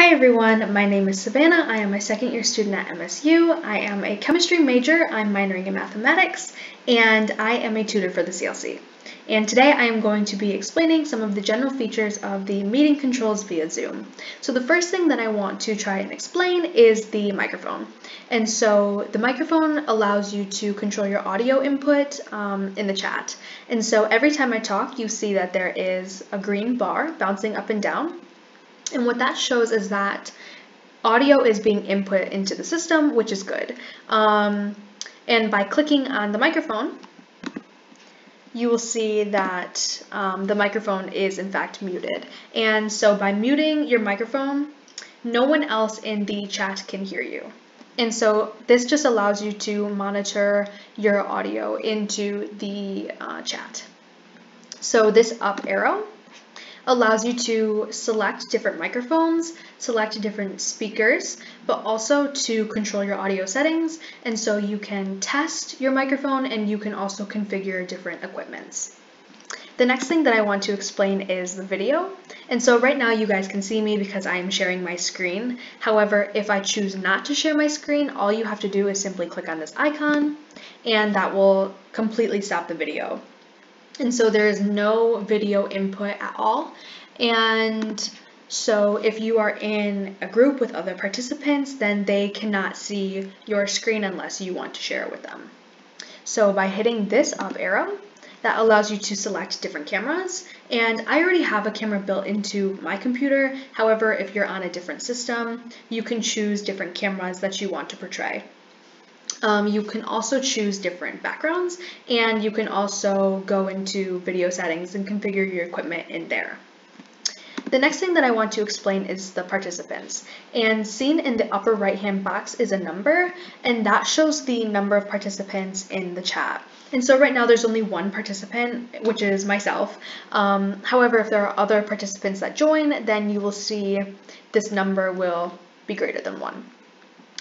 Hi everyone, my name is Savannah. I am a second year student at MSU. I am a chemistry major. I'm minoring in mathematics and I am a tutor for the CLC. And today I am going to be explaining some of the general features of the meeting controls via Zoom. So the first thing that I want to try and explain is the microphone. And so the microphone allows you to control your audio input um, in the chat. And so every time I talk, you see that there is a green bar bouncing up and down. And what that shows is that audio is being input into the system, which is good. Um, and by clicking on the microphone, you will see that um, the microphone is in fact muted. And so by muting your microphone, no one else in the chat can hear you. And so this just allows you to monitor your audio into the uh, chat. So this up arrow allows you to select different microphones, select different speakers, but also to control your audio settings. And so you can test your microphone and you can also configure different equipments. The next thing that I want to explain is the video. And so right now you guys can see me because I am sharing my screen. However, if I choose not to share my screen, all you have to do is simply click on this icon and that will completely stop the video. And so there is no video input at all. And so if you are in a group with other participants, then they cannot see your screen unless you want to share it with them. So by hitting this up arrow, that allows you to select different cameras. And I already have a camera built into my computer. However, if you're on a different system, you can choose different cameras that you want to portray. Um, you can also choose different backgrounds and you can also go into video settings and configure your equipment in there. The next thing that I want to explain is the participants. And seen in the upper right hand box is a number and that shows the number of participants in the chat. And so right now there's only one participant, which is myself. Um, however, if there are other participants that join, then you will see this number will be greater than one.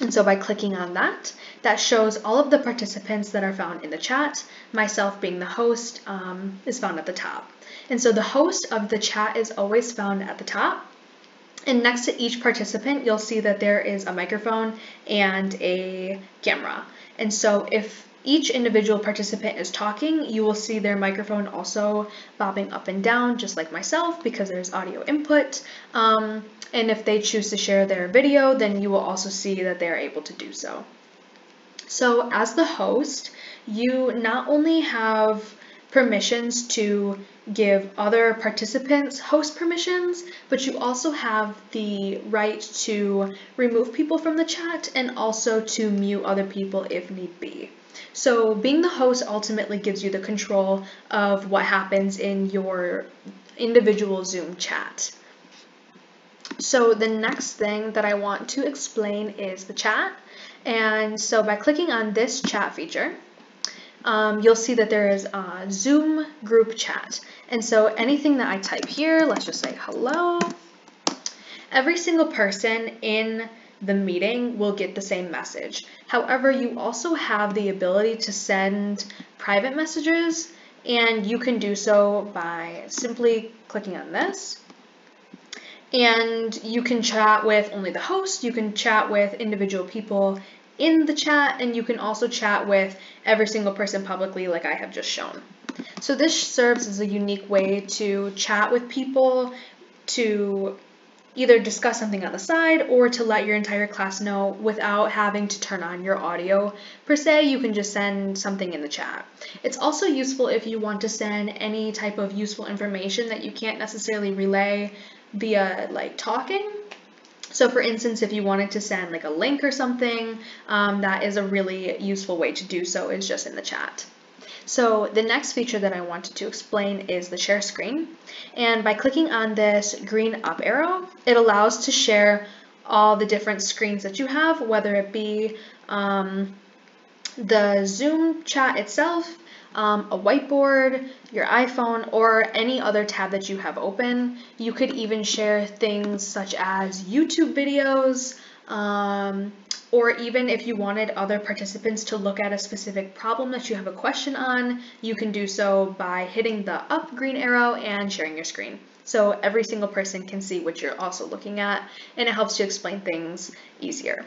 And so by clicking on that, that shows all of the participants that are found in the chat. Myself being the host um, is found at the top. And so the host of the chat is always found at the top. And next to each participant, you'll see that there is a microphone and a camera. And so if each individual participant is talking, you will see their microphone also bobbing up and down, just like myself, because there's audio input. Um, and if they choose to share their video, then you will also see that they're able to do so. So as the host, you not only have permissions to give other participants host permissions, but you also have the right to remove people from the chat and also to mute other people if need be. So being the host ultimately gives you the control of what happens in your individual Zoom chat. So the next thing that I want to explain is the chat. And so by clicking on this chat feature, um, you'll see that there is a Zoom group chat. And so anything that I type here, let's just say hello, every single person in the meeting will get the same message. However, you also have the ability to send private messages and you can do so by simply clicking on this and you can chat with only the host, you can chat with individual people in the chat, and you can also chat with every single person publicly like I have just shown. So this serves as a unique way to chat with people, to either discuss something on the side or to let your entire class know without having to turn on your audio per se you can just send something in the chat it's also useful if you want to send any type of useful information that you can't necessarily relay via like talking. So for instance, if you wanted to send like a link or something, um, that is a really useful way to do so is just in the chat. So the next feature that I wanted to explain is the share screen. And by clicking on this green up arrow, it allows to share all the different screens that you have, whether it be um, the Zoom chat itself, um, a whiteboard, your iPhone, or any other tab that you have open. You could even share things such as YouTube videos, um, or even if you wanted other participants to look at a specific problem that you have a question on, you can do so by hitting the up green arrow and sharing your screen. so every single person can see what you're also looking at and it helps you explain things easier.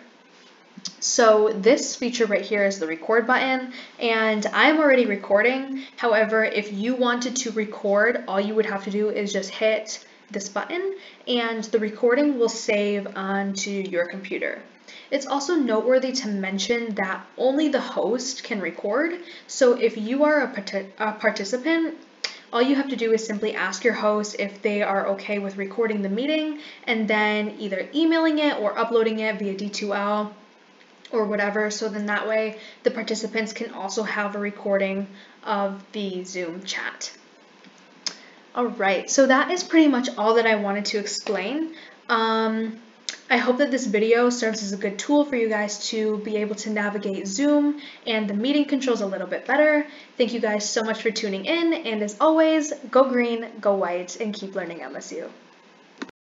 So this feature right here is the record button and I'm already recording. However, if you wanted to record, all you would have to do is just hit this button and the recording will save onto your computer. It's also noteworthy to mention that only the host can record. So if you are a, part a participant, all you have to do is simply ask your host if they are okay with recording the meeting and then either emailing it or uploading it via D2L or whatever. So then that way the participants can also have a recording of the Zoom chat. All right, so that is pretty much all that I wanted to explain. Um, I hope that this video serves as a good tool for you guys to be able to navigate Zoom and the meeting controls a little bit better. Thank you guys so much for tuning in, and as always, go green, go white, and keep learning MSU.